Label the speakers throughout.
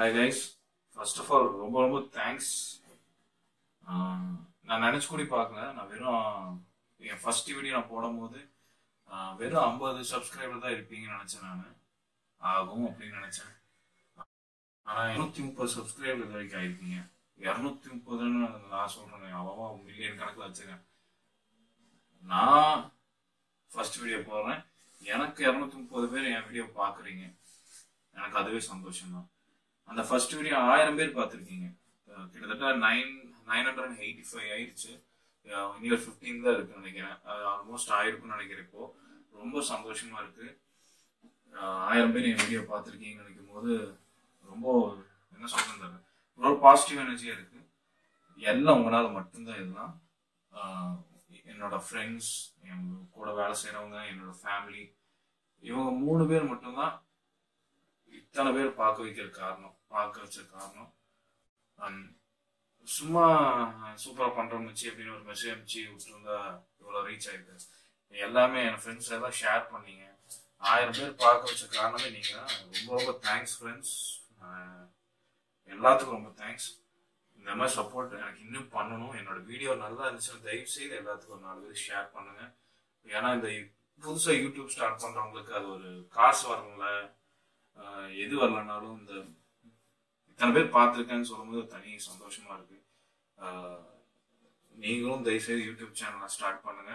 Speaker 1: Hi guys first of all ரொம்ப ரொம்ப thanks நான் நினச்சி கூட பார்க்கல. நான் வெறும் என் ஃபர்ஸ்ட் வீடியோ நான் போடும்போது வெறும் ஐம்பது சப்ஸ்கிரைபர் தான் இருப்பீங்கன்னு நினச்சேன் நான். ஆகும் அப்படின்னு நினச்சேன். ஆனால் இரநூத்தி முப்பது சப்ஸ்கிரைபர் இது வரைக்கும் ஆயிருக்கீங்க இரநூத்தி முப்பதுன்னு நான் சொல்கிறேன் அவ்வளோவா மில்லியன் கணக்கில் வச்சுருக்கேன். நான் ஃபர்ஸ்ட் வீடியோ போடுறேன். எனக்கு இரநூத்தி முப்பது பேர் என் வீடியோ பார்க்குறீங்க. எனக்கு அதுவே சந்தோஷம் தான் அந்த ஃபர்ஸ்ட் வீடியோ ஆயிரம் பேர் பார்த்துருக்கீங்க. கிட்டத்தட்ட nine nine hundred and eighty five ஆயிடுச்சு. அஹ் இனி ஒரு ஃபிஃப்டீன் தான் இருக்குன்னு நினைக்கிறேன். அது ஆல்மோஸ்ட் ஆயிருக்கும்னு நினைக்கிறேன் இப்போ. ரொம்ப சந்தோஷமா இருக்கு. ஆயிரம் பேர் என் வீடியோ பார்த்துருக்கீங்கன்னு நினைக்கும் போது ரொம்ப என்ன சொல்றது தெரியல. ஒரு பாசிட்டிவ் எனர்ஜியா இருக்கு. எல்லாம் உங்களால் மட்டும்தான் இதெல்லாம். என்னோட ஃப்ரெண்ட்ஸ் என் கூட வேலை செய்கிறவங்க என்னோட ஃபேமிலி இவங்க மூணு பேர் மட்டும்தான் இத்தனை பேர் பார்க்க வைக்கிற காரணம். பார்க்க வச்ச காரணம் And சும்மா சூப்பராக பண்ணுறோம் மச்சி அப்படின்னு ஒரு மெசேஜ் அனுப்பிச்சு விட்டுருந்தா இவ்வளோ ரீச் ஆயிருக்கு. எல்லாமே என் ஃப்ரெண்ட்ஸ் எல்லாம் ஷேர் பண்ணீங்க. ஆயிரம் பேர் பார்க்க வச்ச காரணமே நீங்கள் தான். ரொம்ப ரொம்ப தேங்க்ஸ் ஃப்ரெண்ட்ஸ் எல்லாத்துக்கும் ரொம்ப தேங்க்ஸ் இந்த மாதிரி சப்போர்ட் எனக்கு இன்னும் பண்ணணும். என்னோட வீடியோ நல்லா இருந்துச்சுன்னா தயவு செய்து எல்லாத்துக்கும் ஒரு நாலு பேர் ஷேர் பண்ணுங்க. ஏன்னா இந்த புதுசாக யூடியூப் ஸ்டார்ட் பண்ணுறவங்களுக்கு அது ஒரு காசு வரல எது வரலனாலும் இந்த இத்தனை பேர் பார்த்துருக்கேன்னு சொல்லும்போது தனி சந்தோஷமா இருக்கு. நீங்களும் தயவுசெய்து யூடியூப் சேனலை ஸ்டார்ட் பண்ணுங்க.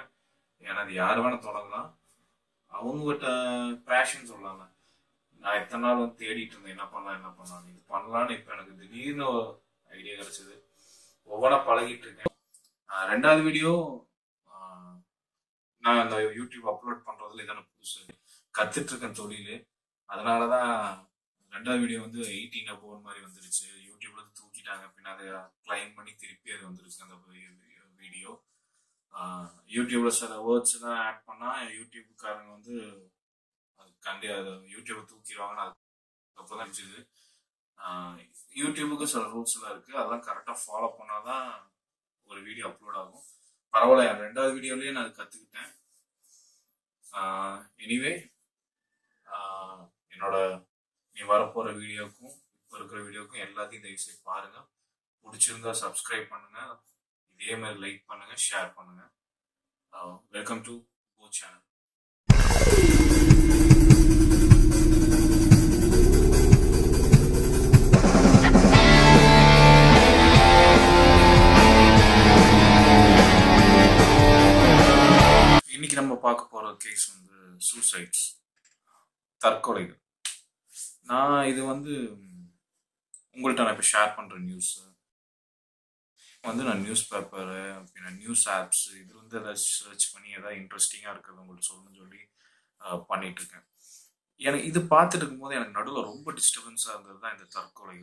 Speaker 1: ஏன்னா அது யார் வேணா தொடங்கலாம். அவங்ககிட்ட பேஷன் சொல்லலாங்க நான் எத்தனை நாள் வந்து தேடிட்டு இருந்தேன் என்ன பண்ணலாம் என்ன பண்ணலாம் இது பண்ணலாம்னு இப்போ எனக்கு திடீர்னு ஐடியா கிடைச்சது. ஒவ்வொன்றா பழகிட்டு இருக்கேன். ரெண்டாவது வீடியோ நான் அந்த யூடியூப் அப்லோட் பண்றதுல இதான புதுசு. கத்துட்டு இருக்கேன் தொழில். அதனாலதான் ரெண்டாவது வீடியோ வந்து எயிட்டீன் அபோவ் மாதிரி வந்துருச்சு. யூடியூப்ல வந்து தூக்கிட்டாங்க. பின்ன அதை கிளைம் பண்ணி திருப்பி அது வந்துருச்சு அந்த வீடியோ யூடியூப்ல சில வேர்ட்ஸ் எல்லாம் ஆட் பண்ணா யூடியூப்காரங்க வந்து அது கண்டி அது யூடியூப்பை தூக்கிடுவாங்கன்னு அதுக்கப்புறம் தான் இருந்துச்சு யூடியூபுக்கு சில ரூல்ஸ் எல்லாம் இருக்கு. அதெல்லாம் கரெக்டாக ஃபாலோ பண்ணாதான் ஒரு வீடியோ அப்லோட் ஆகும். பரவாயில்ல என் ரெண்டாவது வீடியோலேயே நான் அது எனிவே என்னோட நீ வரப்போற வீடியோக்கும் இப்போ இருக்கிற வீடியோக்கும் எல்லாத்தையும் தயவு செய்து பாருங்க. பிடிச்சிருந்தா சப்ஸ்கிரைப் பண்ணுங்க. இதே மாதிரி லைக் பண்ணுங்க ஷேர் பண்ணுங்க. வெல்கம் டு கோ சேனல் இன்னைக்கு நம்ம பார்க்க போகிற கேஸ் வந்து சூசைட்ஸ் தற்கொலைகள். நான் இது வந்து உங்கள்கிட்ட நான் இப்போ ஷேர் பண்ணுற நியூஸ் வந்து நான் நியூஸ் பேப்பரு பின்ன நியூஸ் ஆப்ஸ் இது வந்து ஏதாச்சும் சர்ச் பண்ணி ஏதாவது இன்ட்ரெஸ்டிங்காக இருக்கிறது உங்களுக்கு சொல்லணும்னு சொல்லி அஹ், பண்ணிட்டு இருக்கேன். எனக்கு இது பார்த்துட்டு இருக்கும்போது எனக்கு நடுவில் ரொம்ப டிஸ்டர்பன்ஸாக இருந்தது தான் இந்த தற்கொலை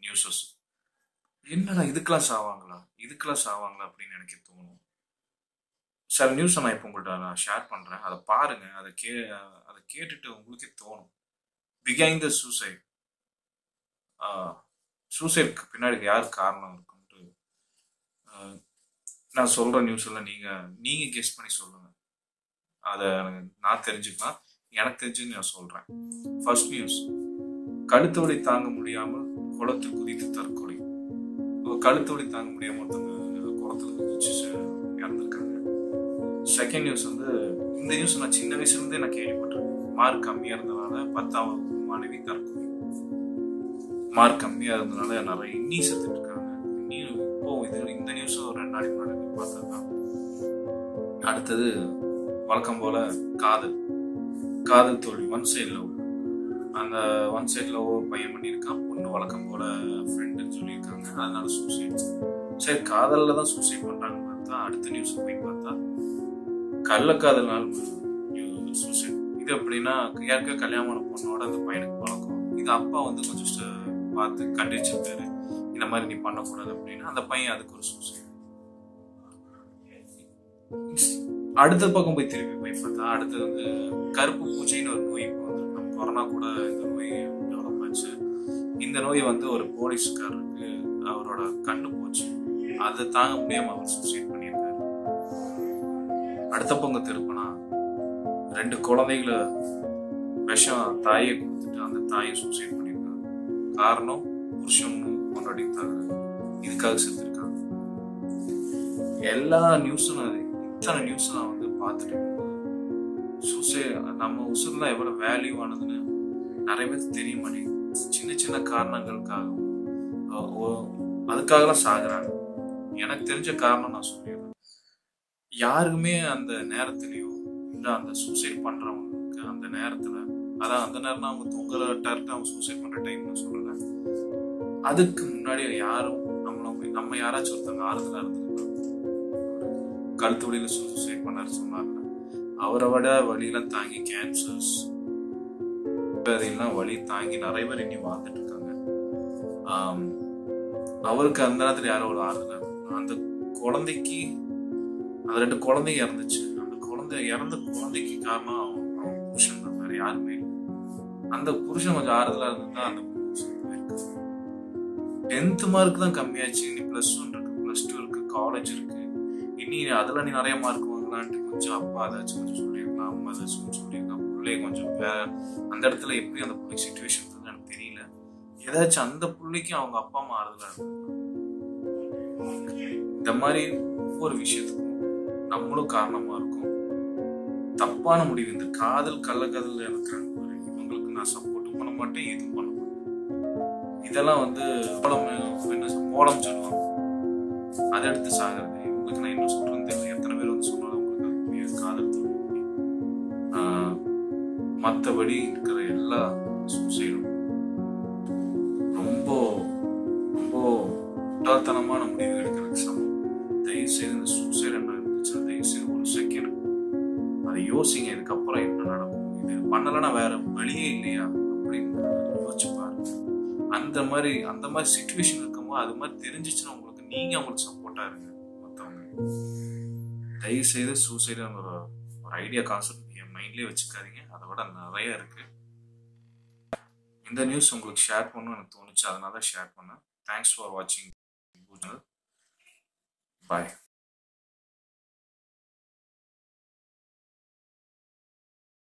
Speaker 1: நியூஸஸ் என்னடா இதுக்கெல்லாம் சாவாங்களா? இதுக்கெல்லாம் சாவாங்களா அப்படின்னு எனக்கு தோணும். சில நியூஸை நான் இப்போ உங்கள்கிட்ட நான் ஷேர் பண்ணுறேன் அதை பாருங்கள் அதை கே அதை கேட்டுட்டு உங்களுக்கே தோணும். பிகைண்ட் த சூசைட் சூசைட்க்கு பின்னாடி யார் காரணம் இருக்குன்ட்டு நான் சொல்கிற நியூஸ் எல்லாம் நீங்கள் நீங்கள் கெஸ் பண்ணி சொல்லுங்கள் அதை நான் தெரிஞ்சுக்கலாம். எனக்கு தெரிஞ்சுன்னு நான் சொல்கிறேன் ஃபர்ஸ்ட் நியூஸ் கழுத்து தாங்க முடியாமல் குளத்தில் குதித்து தற்கொலை. கழுத்தோடி கழுத்து தாங்க முடியாமல் ஒருத்தவங்க குளத்துல குதிச்சு இறந்துருக்காங்க. செகண்ட் நியூஸ் வந்து இந்த நியூஸ் நான் சின்ன வயசுலேருந்தே நான் கேள்விப்பட்டிருக்கேன். மார்க் கம்மியாக இருந்ததுனால பத்தாம் மனைவி மாணவி தற்கொலை. மார்க் கம்மியா இருந்தனால நிறைய இன்னி செத்துட்டு இருக்காங்க. இன்னும் இப்போ இது இந்த நியூஸும் ஒரு ரெண்டு நாளைக்கு முன்னாடி பார்த்ததுதான். அடுத்தது வழக்கம் போல காதல். காதல் தோல்வி ஒன் சைடில் அந்த ஒன் சைடில் ஒரு பையன் பண்ணியிருக்கான். பொண்ணு வழக்கம் போல ஃப்ரெண்டுன்னு சொல்லியிருக்காங்க. அதனால சூசைட் சரி காதலில் தான் சூசைட் பண்ணுறாங்கன்னு பார்த்தா அடுத்த நியூஸ் போய் பார்த்தா கள்ளக்காதல்னால் சூசைட் அப்படின்னா எப்படின்னா கல்யாணம் பொண்ணோட அந்த பையனுக்கு பழக்கம். இது அப்பா வந்து கொஞ்சம் பார்த்து கண்டிச்சிருக்காரு. இந்த மாதிரி நீ பண்ணக்கூடாது அப்படின்னா அந்த பையன் அதுக்கு ஒரு சூசைட் அடுத்த பக்கம் போய் திருப்பி போய் பார்த்தா அடுத்தது வந்து கருப்பு பூச்சின்னு ஒரு நோய் இப்போ வந்து நம்ம கொரோனா கூட இந்த நோய் டெவலப் ஆச்சு. இந்த நோய் வந்து ஒரு போலீஸ்காரருக்கு அவரோட கண்ணு போச்சு. அதை தாங்க முடியாம அவர் சூசைட் பண்ணியிருக்காரு. அடுத்த பங்கு திருப்பினா ரெண்டு குழந்தைகளை விஷம் தாயை கொடுத்துட்டு அந்த தாயை சூசைட் பண்ணியிருக்காங்க. காரணம் புருஷன் கொண்டாடி தாங்க இதுக்காக செத்துருக்காங்க. எல்லா நியூஸும் நான் இத்தனை நியூஸ் நான் வந்து பார்த்துட்டு சூசைட் நம்ம உசுர்லாம் எவ்வளவு வேல்யூ ஆனதுன்னு நிறைய பேருக்கு தெரிய மாட்டேங்குது. சின்ன சின்ன காரணங்களுக்காகவும் ஓ- அதுக்காகலாம் சாகுறாங்க. எனக்கு தெரிஞ்ச காரணம் நான் சொல்லிடுறேன். யாருக்குமே அந்த நேரத்துலையோ இல்ல அந்த சூசைட் பண்ணுறவங்களுக்கு அந்த நேரத்தில் அதான் அந்த நேரம் அவங்க தூங்குற டேரக்டாக அவங்க சூசைட் பண்ணுற டைம்னு சொல்லல அதுக்கு முன்னாடி யாரும் நம்மள போய் நம்ம யாராச்சும் ஒருத்தவங்க ஆறுதலா இருந்திருக்காங்க கழுத்து வழியில் சூசைட் பண்ணார் சொன்னார்ல அவரை விட வழியெல்லாம் தாங்கி கேன்சர்ஸ் அதையெல்லாம் வழி தாங்கி நிறைய பேர் இன்னும் வாழ்ந்துட்டு இருக்காங்க. அவருக்கு அந்த நேரத்தில் யாரோ ஒரு ஆறுதல் அந்த குழந்தைக்கு அந்த ரெண்டு குழந்தைங்க இறந்துச்சு. குழந்தை இறந்த குழந்தைக்கு காரணம் அவன் புருஷன் தான். வேற யாருமே இல்லை. அந்த புருஷன் கொஞ்சம் ஆறுதலா இருந்தா அந்த டென்த் மார்க் தான் கம்மியாச்சு. இனி பிளஸ் ஒன் இருக்கு. பிளஸ் டூ இருக்கு. காலேஜ் இருக்கு. இனி அதுல நீ நிறைய மார்க் வாங்கலான்ட்டு கொஞ்சம் அப்பா ஏதாச்சும் கொஞ்சம் சொல்லியிருக்கலாம் அம்மா ஏதாச்சும் கொஞ்சம் சொல்லியிருக்கலாம் பிள்ளைய கொஞ்சம் அந்த இடத்துல எப்படி அந்த பிள்ளை சுச்சுவேஷன் எனக்கு தெரியல. ஏதாச்சும் அந்த பிள்ளைக்கு அவங்க அப்பா அம்மா ஆறுதலா இந்த மாதிரி ஒவ்வொரு விஷயத்துக்கும் நம்மளும் காரணமா இருக்கும். தப்பான முடிவு. இந்த காதல் கள்ளக்காதல் இருக்கிறாங்க இவங்களுக்கு நான் சப்போர்ட்டும் பண்ண மாட்டேன் எதுவும் பண்ண மாட்டேன். இதெல்லாம் வந்து மூலம் என்ன சொல்~ சொல்லுவாங்க. அதை எடுத்து சாகிறது. இவங்களுக்கு நான் என்ன சொல்றேன்னு தெரியல. எத்தனை பேர் வந்து சொன்னாலும் உங்களுக்கு புரியாது. காதல் தோல்வி இருக்கிற எல்லா சூசைடும் பண்ணலைன்னா வேற வழியே இல்லையா அப்படின்னு யோசிச்சு பாருங்க. அந்த மாதிரி அந்த மாதிரி சுச்சுவேஷன் இருக்கும்போது அது மாதிரி தெரிஞ்சிச்சுன்னா உங்களுக்கு நீங்க அவங்களுக்கு சப்போர்ட்டா இருங்க மற்றவங்க தயவு செய்து சூசைடு ஒரு ஒரு ஐடியா கான்செப்ட் என் மைண்ட்லயே வச்சுக்காதீங்க. அதை விட நிறைய இருக்கு. இந்த நியூஸ் உங்களுக்கு ஷேர் பண்ணணும்னு எனக்கு தோணுச்சு. அதனால ஷேர் பண்ணேன். தேங்க்ஸ் ஃபார் வாட்சிங் பாய்